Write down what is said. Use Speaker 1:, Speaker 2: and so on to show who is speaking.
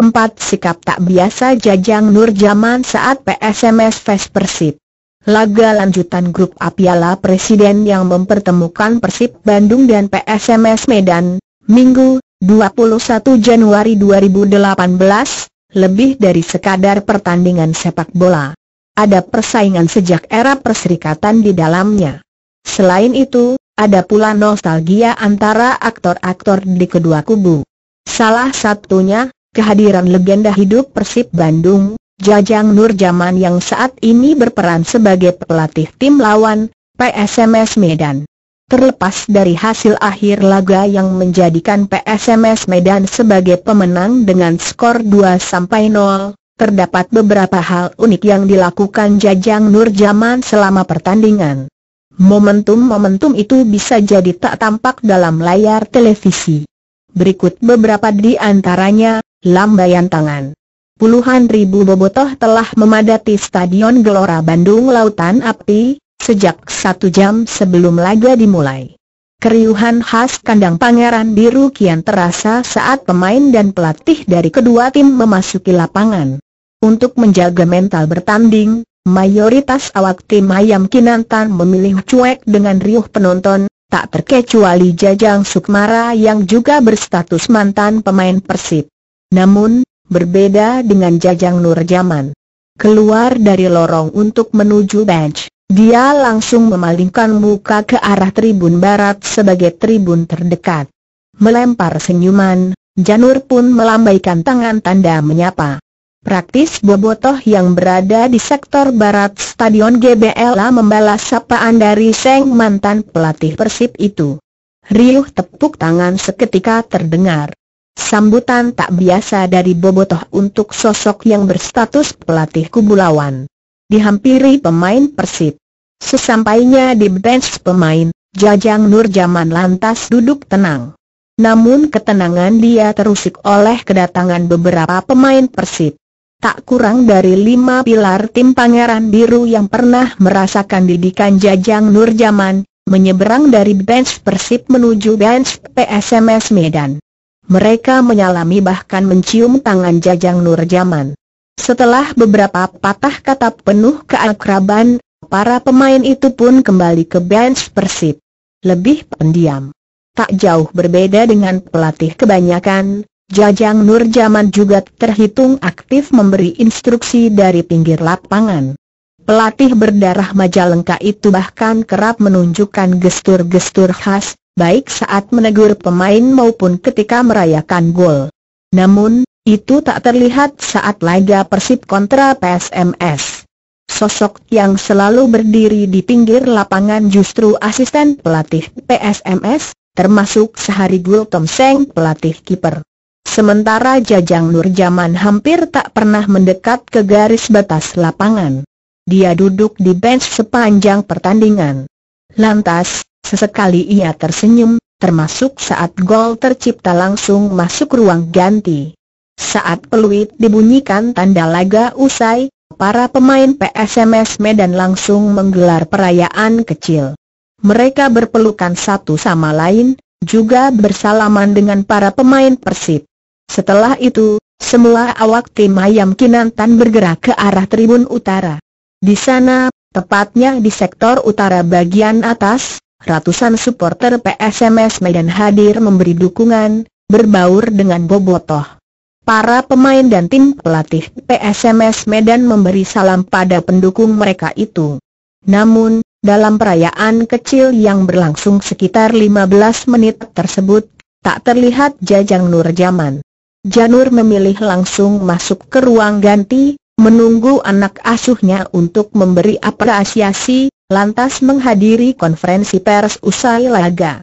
Speaker 1: Empat sikap tak biasa Jajang Nur Jaman saat PSMS Fest Persib. Laga lanjutan grup A Piala Presiden yang mempertemukan Persib Bandung dan PSMS Medan, Minggu, 21 Januari 2018, lebih dari sekadar pertandingan sepak bola. Ada persaingan sejak era perserikatan di dalamnya. Selain itu, ada pula nostalgia antara aktor-aktor di kedua kubu. Salah satunya, kehadiran legenda hidup Persib Bandung, Jajang Nur Jaman yang saat ini berperan sebagai pelatih tim lawan, PSMS Medan. Terlepas dari hasil akhir laga yang menjadikan PSMS Medan sebagai pemenang dengan skor 2-0, terdapat beberapa hal unik yang dilakukan Jajang Nur Jaman selama pertandingan. Momentum-momentum itu bisa jadi tak tampak dalam layar televisi. Berikut beberapa di antaranya, lambaian tangan. Puluhan ribu bobotoh telah memadati Stadion Gelora Bandung Lautan Api, sejak satu jam sebelum laga dimulai. Keriuhan khas kandang Pangeran Biru kian terasa saat pemain dan pelatih dari kedua tim memasuki lapangan. Untuk menjaga mental bertanding, mayoritas awak tim Ayam Kinantan memilih cuek dengan riuh penonton, tak terkecuali Jajang Sukmara yang juga berstatus mantan pemain Persib. Namun, berbeda dengan Jajang Nur Jaman. Keluar dari lorong untuk menuju bench, dia langsung memalingkan muka ke arah tribun barat sebagai tribun terdekat. Melempar senyuman, Janur pun melambaikan tangan tanda menyapa. Praktis Bobotoh yang berada di sektor barat Stadion GBLA membalas sapaan dari Seng mantan pelatih Persib itu. Riuh tepuk tangan seketika terdengar. Sambutan tak biasa dari Bobotoh untuk sosok yang berstatus pelatih kubu lawan. Dihampiri pemain Persib. Sesampainya di bench pemain, Jajang Nur Jaman lantas duduk tenang. Namun ketenangan dia terusik oleh kedatangan beberapa pemain Persib. Tak kurang dari lima pilar tim Pangeran Biru yang pernah merasakan didikan Jajang Nur Jaman, menyeberang dari bench Persib menuju bench PSMS Medan. Mereka menyalami bahkan mencium tangan Jajang Nur Jaman. Setelah beberapa patah kata penuh keakraban, para pemain itu pun kembali ke bench Persib. Lebih pendiam. Tak jauh berbeda dengan pelatih kebanyakan, Jajang Nur Jaman juga terhitung aktif memberi instruksi dari pinggir lapangan. Pelatih berdarah Majalengka itu bahkan kerap menunjukkan gestur-gestur khas, baik saat menegur pemain maupun ketika merayakan gol. Namun, itu tak terlihat saat laga Persib kontra PSMS. Sosok yang selalu berdiri di pinggir lapangan justru asisten pelatih PSMS, termasuk Sehari Gul Tom Seng pelatih kiper. Sementara Jajang Nur Jaman hampir tak pernah mendekat ke garis batas lapangan. Dia duduk di bench sepanjang pertandingan. Lantas, Sesekali ia tersenyum, termasuk saat gol tercipta langsung masuk ruang ganti. Saat peluit dibunyikan tanda laga usai, para pemain PSMS Medan langsung menggelar perayaan kecil. Mereka berpelukan satu sama lain, juga bersalaman dengan para pemain Persib. Setelah itu, semua awak tim Ayam Kinantan bergerak ke arah tribun utara. Di sana, tepatnya di sektor utara bagian atas, ratusan supporter PSMS Medan hadir memberi dukungan, berbaur dengan Bobotoh. Para pemain dan tim pelatih PSMS Medan memberi salam pada pendukung mereka itu. Namun, dalam perayaan kecil yang berlangsung sekitar 15 menit tersebut, tak terlihat Jajang Nur Jaman. Janur memilih langsung masuk ke ruang ganti, menunggu anak asuhnya untuk memberi apresiasi, lantas menghadiri konferensi pers usai laga.